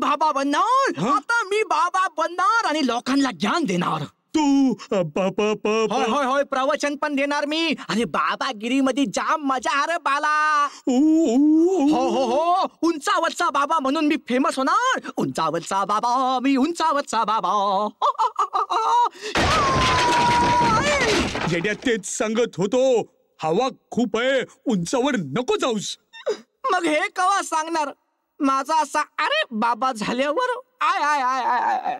बाबा बनणार? आता मी बाबा बनणार आणि लोकांना ज्ञान देणार. तू होय होय होय प्रवचन पण देणार मी. अरे बाबागिरीमध्ये जाम मज़ा अरे बाला. हो हो हो उंचावरचा बाबा म्हणून मी फ़ेमस होणार. उंचावरचा बाबा मी उंचावरचा बाबा. येड्या तेच सांगत होतो हवा खूप आहे उंचावर नको जाऊस. मग हे कवा सांगणार? माझा असा अरे बाबा झाल्यावर आय आय आय आय आय आय.